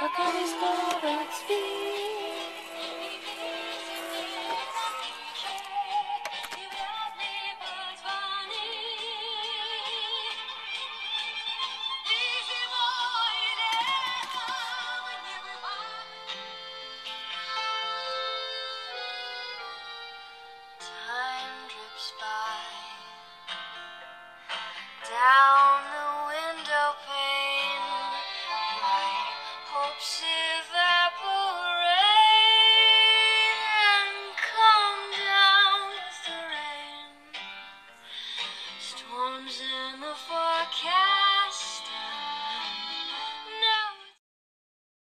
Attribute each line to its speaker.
Speaker 1: Our colors go as speed?